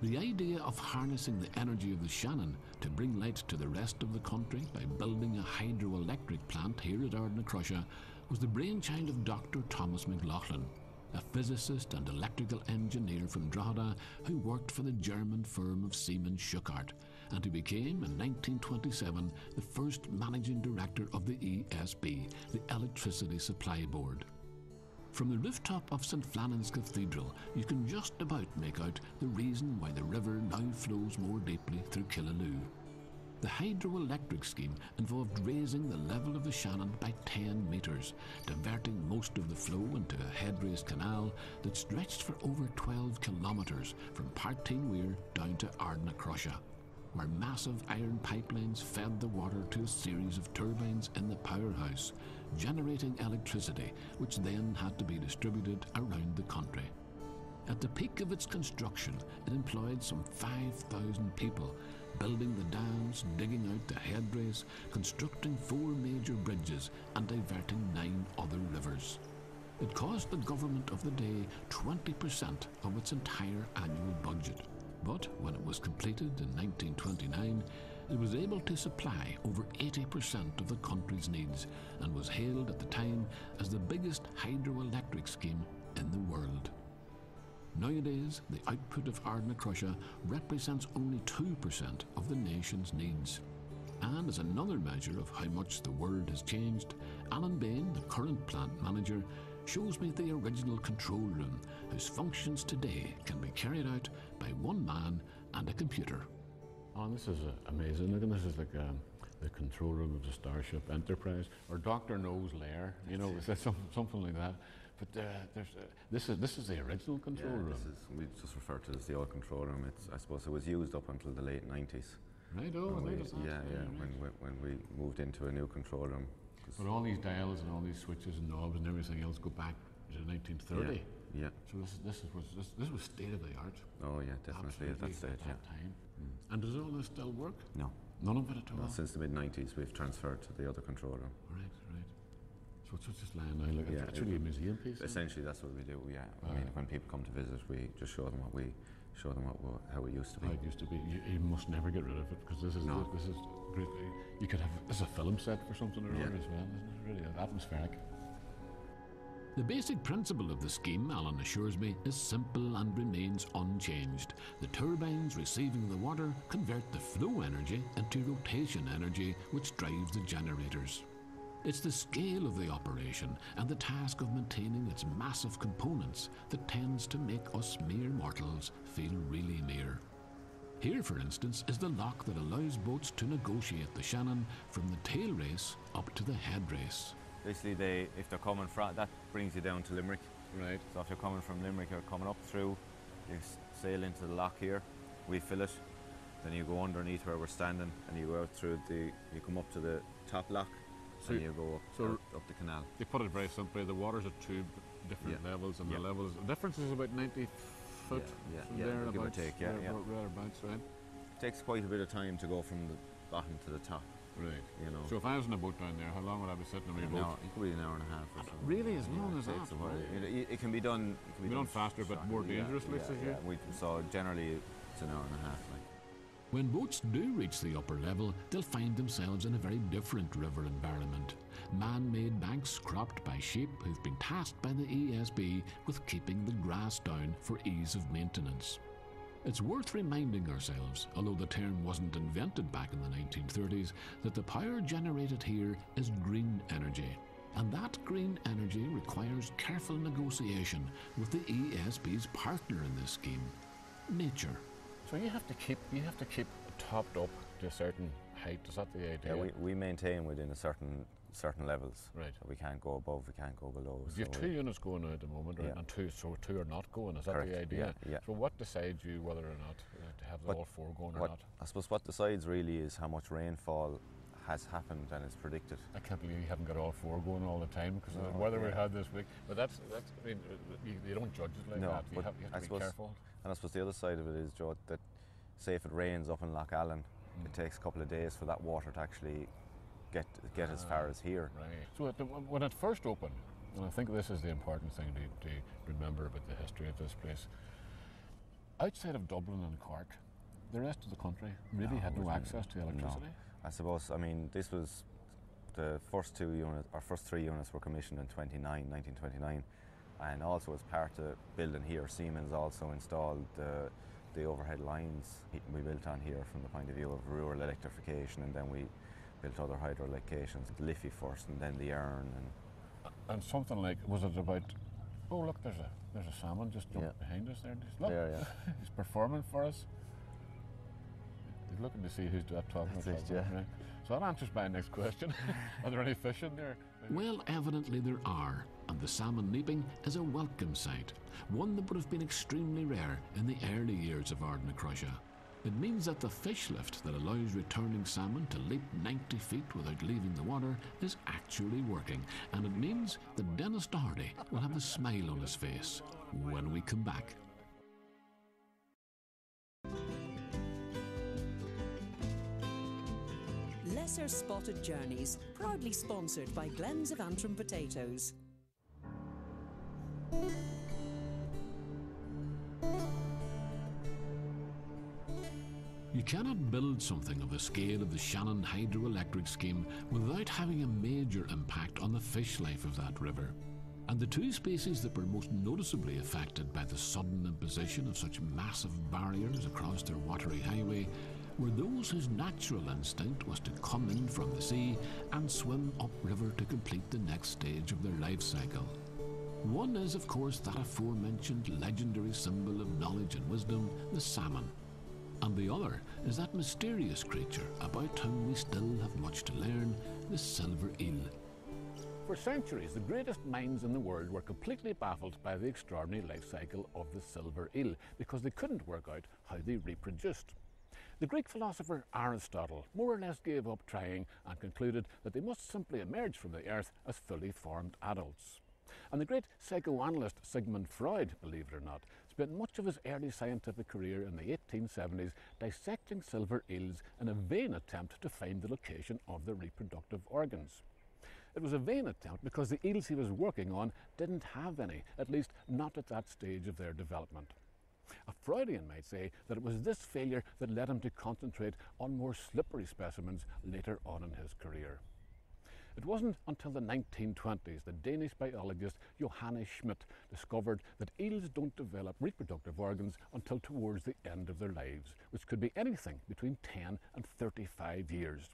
The idea of harnessing the energy of the Shannon to bring light to the rest of the country by building a hydroelectric plant here at Ardnacrusha was the brainchild of Dr. Thomas McLaughlin, a physicist and electrical engineer from Drogheda who worked for the German firm of Siemens Schuckert and who became, in 1927, the first managing director of the ESB, the Electricity Supply Board. From the rooftop of St. Flannan's Cathedral, you can just about make out the reason why the river now flows more deeply through Killaloe. The hydroelectric scheme involved raising the level of the Shannon by 10 metres, diverting most of the flow into a headrace canal that stretched for over 12 kilometres from Parteen Weir down to Ardnacrusha, where massive iron pipelines fed the water to a series of turbines in the powerhouse, generating electricity which then had to be distributed around the country. At the peak of its construction, it employed some 5,000 people, building the dams, digging out the headrace, constructing four major bridges, and diverting nine other rivers. It cost the government of the day 20% of its entire annual budget. But when it was completed in 1929, it was able to supply over 80% of the country's needs and was hailed at the time as the biggest hydroelectric scheme in the world. Nowadays, the output of Ardnacrusha represents only 2% of the nation's needs. And as another measure of how much the world has changed, Alan Bain, the current plant manager, shows me the original control room, whose functions today can be carried out by one man and a computer. Oh, this is uh, amazing. Look, at this is like um, the control room of the Starship Enterprise, or Doctor No's lair. You know, it's some, something like that. But uh, there's uh, this is this is the original control yeah, room. This is, we just refer to it as the old control room. It's, I suppose it was used up until the late 90s. Right, oh, When we- that, Yeah, yeah, yeah, right. when, we, when we moved into a new control room. But all these dials and all these switches and knobs and everything else go back to 1930. Yeah, yeah. So this this is was this, this was state of the art. Oh, yeah, definitely at that stage, yeah. that time. And does all this still work? No. None of it at all. No, since the mid 90s, we've transferred to the other control room. Right, right. So it's just lying now. Like Yeah, it's actually a museum piece. Essentially, that's what we do. Yeah, I mean, when people come to visit, we just show them what we show them what, what how it used to be. How it used to be. You, you must never get rid of it because this is No. this is great. You could have this is a film set for something or Yeah. other as well, isn't it? Really atmospheric. The basic principle of the scheme, Alan assures me, is simple and remains unchanged. The turbines receiving the water convert the flow energy into rotation energy, which drives the generators. It's the scale of the operation and the task of maintaining its massive components that tends to make us mere mortals feel really mere. Here, for instance, is the lock that allows boats to negotiate the Shannon from the tail race up to the head race. Basically, they if they're coming from that brings you down to Limerick. Right. So if you're coming from Limerick, you're coming up through, you sail into the lock here, we fill it, then you go underneath where we're standing, and you go out through the, you come up to the top lock, So and you- you go up, so- up, up the canal. They put it very simply, the water's at two different Yeah. levels, and Yeah. the levels, the difference is about 90 foot Yeah, yeah, yeah, there give or take, yeah, there yeah. right? takes quite a bit of time to go from the bottom to the top. Right. You know. So if I was in a boat down there, how long would I be sitting on my boat? hour, it could be an hour and a half or something. Really, as long it as takes that? a while. Right. It, it, it can be done. It can Be done faster, but more shortly, yeah, dangerously, yeah, yeah. We, so generally, it's an hour and a half. Like. When boats do reach the upper level, they'll find themselves in a very different river environment. Man made banks cropped by sheep who've been tasked by the ESB with keeping the grass down for ease of maintenance. It's worth reminding ourselves, although the term wasn't invented back in the 1930s, that the power generated here is green energy. And that green energy requires careful negotiation with the ESB's partner in this scheme, nature. So you have to keep you have to keep topped up to a certain height. Is that the idea? Yeah, we, we maintain within a certain certain levels. Right. So we can't go above, we can't go below. You have so two units going at the moment, right? Yeah. and two, so two are not going. Is that Correct, the idea? yeah, yeah. So what decides you whether or not uh, to have all four going or not? I suppose what decides really is how much rainfall has happened and is predicted. I can't believe you haven't got all four going all the time because of the No, weather we had this week. But that's that's. I mean, you, you don't judge it like no, that. You have, you have to I be suppose, careful. and I suppose the other side of it is, Joe, that say if it rains up in Lough Allen, Mm. it takes a couple of days for that water to actually get get as far ah, as here. Right. So at the, when it first opened, and I think this is the important thing to, to remember about the history of this place. Outside of Dublin and Cork, the rest of the country really had no access to No. electricity. I suppose, I mean, this was the first two units, our first three units were commissioned in 29, 1929. And also as part of building here, Siemens also installed the, the overhead lines we built on here from the point of view of rural electrification. And then we built other hydroelectrifications, the Liffey first and then the Erne. And And something like, was it about? Oh look, there's a there's a salmon just jumped Yeah. behind us there. Just look, There, yeah. he's performing for us. He's looking to see who's that talking That's about. it, yeah. right? So that answers my next question. Are there any fish in there? Well, evidently there are, and the salmon leaping is a welcome sight, one that would have been extremely rare in the early years of Ardnacrusha. It means that the fish lift that allows returning salmon to leap 90 feet without leaving the water is actually working, and it means that Dennis Doherty will have a smile on his face when we come back. Lesser Spotted Journeys, proudly sponsored by Glens of Antrim Potatoes. Cannot build something of the scale of the Shannon hydroelectric scheme without having a major impact on the fish life of that river. And the two species that were most noticeably affected by the sudden imposition of such massive barriers across their watery highway were those whose natural instinct was to come in from the sea and swim upriver to complete the next stage of their life cycle. One is, of course, that aforementioned legendary symbol of knowledge and wisdom, the salmon. And the other is that mysterious creature about whom we still have much to learn, the silver eel. For centuries, the greatest minds in the world were completely baffled by the extraordinary life cycle of the silver eel because they couldn't work out how they reproduced. The Greek philosopher Aristotle more or less gave up trying and concluded that they must simply emerge from the earth as fully formed adults. And the great psychoanalyst Sigmund Freud, believe it or not, spent much of his early scientific career in the 1870s dissecting silver eels in a vain attempt to find the location of their reproductive organs. It was a vain attempt because the eels he was working on didn't have any, at least not at that stage of their development. A Freudian might say that it was this failure that led him to concentrate on more slippery specimens later on in his career. It wasn't until the 1920s that Danish biologist Johannes Schmidt discovered that eels don't develop reproductive organs until towards the end of their lives, which could be anything between 10 and 35 years.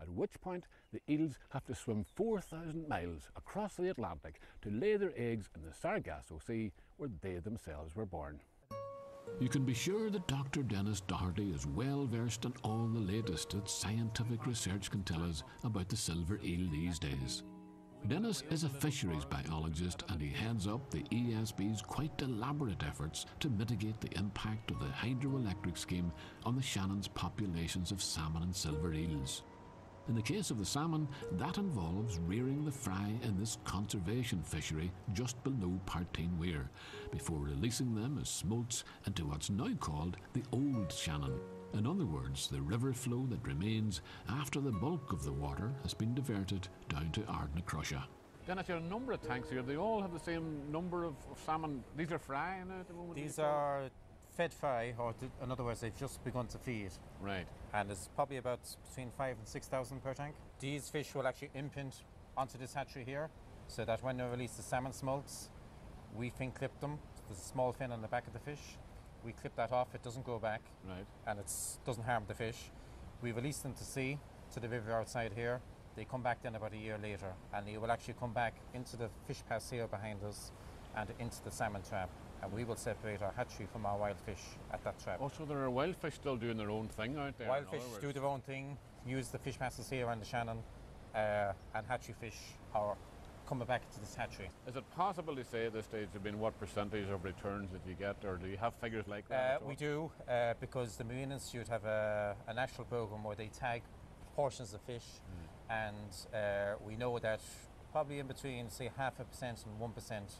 At which point, the eels have to swim 4,000 miles across the Atlantic to lay their eggs in the Sargasso Sea, where they themselves were born. You can be sure that Dr. Dennis Doherty is well versed in all the latest that scientific research can tell us about the silver eel these days. Dennis is a fisheries biologist and he heads up the ESB's quite elaborate efforts to mitigate the impact of the hydroelectric scheme on the Shannon's populations of salmon and silver eels. In the case of the salmon, that involves rearing the fry in this conservation fishery just below Parteen Weir before releasing them as smolts into what's now called the Old Shannon. In other words, the river flow that remains after the bulk of the water has been diverted down to Ardnacrusha. Dennis, you have a number of tanks here. They all have the same number of, of salmon. These are fry now at the moment? These are fed fry, or in other words, they've just begun to feed. Right. And it's probably about between five and six thousand per tank. These fish will actually imprint onto this hatchery here, so that when they release the salmon smolts, we fin clip them. There's a small fin on the back of the fish. We clip that off. It doesn't go back. Right. And it doesn't harm the fish. We release them to sea, to the river outside here. They come back then about a year later, and they will actually come back into the fish pass here behind us, and into the salmon trap and we will separate our hatchery from our wild fish at that trap. Oh, so there are wild fish still doing their own thing out there? Wild fish do their own thing, use the fish passes here on the Shannon, uh, and hatchery fish are coming back to this hatchery. Is it possible to say at this stage, I mean, what percentage of returns that you get, or do you have figures like that? Uh, we do, uh, because the Marine Institute have a, a national program where they tag portions of fish, Hmm. and uh, we know that probably in between, say, half a percent and one percent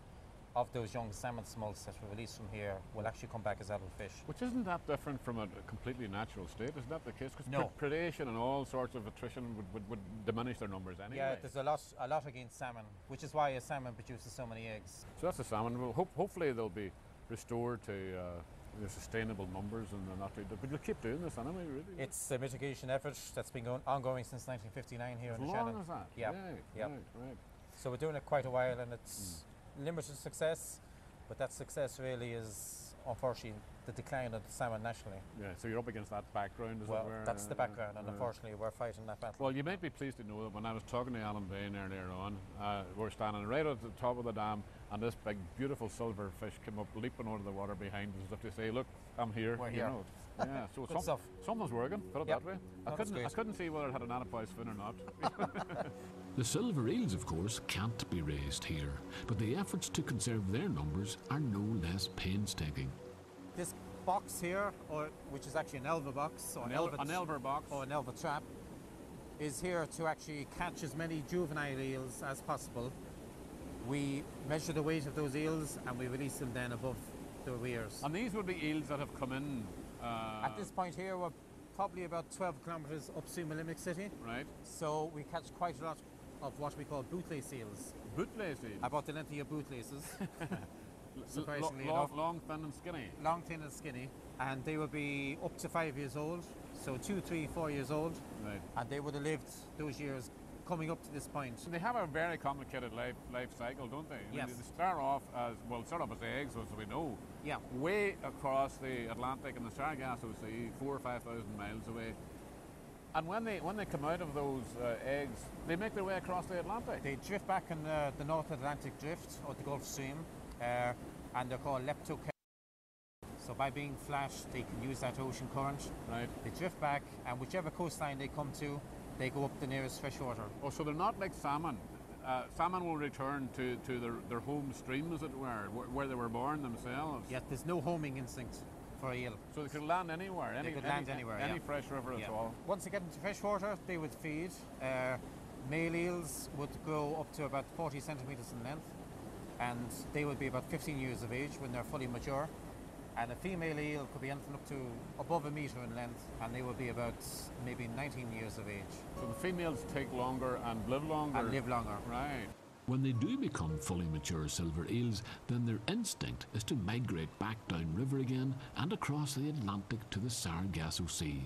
of those young salmon smolts that we release from here will actually come back as adult fish. Which isn't that different from a completely natural state? Isn't that the case? Because No. predation and all sorts of attrition would, would, would diminish their numbers anyway. Yeah, there's a lot, a lot against salmon, which is why a salmon produces so many eggs. So that's the salmon. Well, hope, hopefully they'll be restored to uh, sustainable numbers and they're not too. But you'll keep doing this anyway, really. It's a mitigation effort that's been going, ongoing since 1959 here As in the long Shannon. as that? Yeah, Right, yeah. right, right. So we're doing it quite a while, and it's limited success, but that success really is unfortunately the decline of the salmon nationally. Yeah, so you're up against that background, as well, were. that's the uh, background, and uh, unfortunately we're fighting that battle. Well, you might be pleased to know that when I was talking to Alan Bain earlier on, uh, we're standing right at the top of the dam, and this big, beautiful silver fish came up leaping out of the water behind us, as if to say, "Look, I'm here." We're you know. Yeah, so Good some, stuff. something's working. Put it Yep. that way. I No, couldn't, I couldn't see whether it had an adipose fin or not. The silver eels, of course, can't be raised here, but the efforts to conserve their numbers are no less painstaking. This box here, or which is actually an elver box, or An an, el- elver an elver box, or an elver trap, is here to actually catch as many juvenile eels as possible. We measure the weight of those eels and we release them then above the weirs. and these would be eels that have come in. Uh, At this point here, we're probably about 12 kilometres upstream of Limerick City. Right. So we catch quite a lot of what we call bootlace eels. Bootlace eels? About the length of your bootlaces. surprisingly long, enough. long, thin, and skinny. Long, thin and skinny. And they would be up to five years old. So two, three, four years old. Right. And they would have lived those years coming up to this point. They have a very complicated life life cycle, don't they? I mean, Yes. they start off as well, start off as eggs, as we know. Yeah. Way across the Atlantic and the Sargasso Sea, four or five thousand miles away. And when they when they come out of those uh, eggs, they make their way across the Atlantic. They drift back in the, the North Atlantic Drift or the Gulf Stream, uh, and they're called leptocephali. So by being flash, they can use that ocean current. Right. They drift back, and whichever coastline they come to, they go up the nearest freshwater. Oh, so they're not like salmon. uh, salmon will return to, to their, their home stream, as it were, where, where they were born themselves. Yet there's no homing instinct for eel. So they could land anywhere. Any, they could any, land anywhere. Any yeah. fresh river yeah. at all. Once they get into fresh water, they would feed. Uh, male eels would grow up to about 40 centimetres in length, and they would be about 15 years of age when they're fully mature. And a female eel could be anything up to above a metre in length, and they would be about maybe 19 years of age. So the females take longer and live longer. And live longer. Right. When they do become fully mature silver eels, then their instinct is to migrate back downriver again and across the Atlantic to the Sargasso Sea.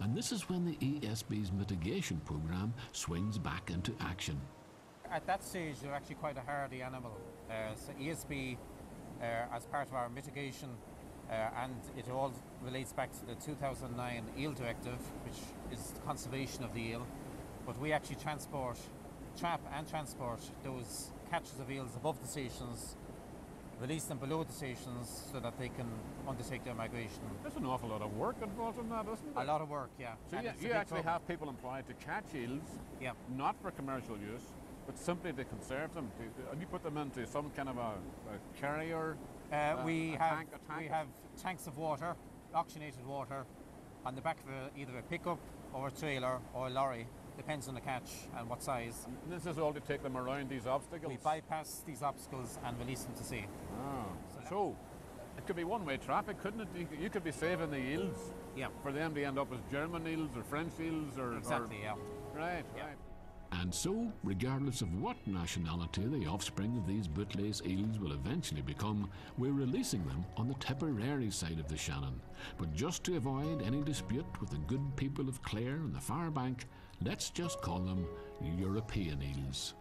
And this is when the ESB's mitigation programme swings back into action. At that stage, they're actually quite a hardy animal. Uh, so ESB, uh, as part of our mitigation, Uh, and it all relates back to the 2009 eel directive, which is the conservation of the eel. But we actually transport, trap and transport those catches of eels above the stations, release them below the stations so that they can undertake their migration. There's an awful lot of work involved in that, isn't there? A lot of work, yeah. So And you, you actually problem. have people employed to catch eels, yeah. not for commercial use, but simply to conserve them. To, and you put them into some kind of a, a carrier. Uh, we a have tank, a tank we have tanks of water, oxygenated water, on the back of a, either a pickup or a trailer or a lorry, depends on the catch and what size. And this is all to take them around these obstacles. We bypass these obstacles and release them to sea. Oh. So it could be one-way traffic, couldn't it? You, could be saving the eels. Yeah. For them to end up as German eels or French eels or Exactly, or, yeah. Right, right. And so, regardless of what nationality the offspring of these bootlace eels will eventually become, we're releasing them on the Tipperary side of the Shannon. But just to avoid any dispute with the good people of Clare and the far bank, let's just call them European eels.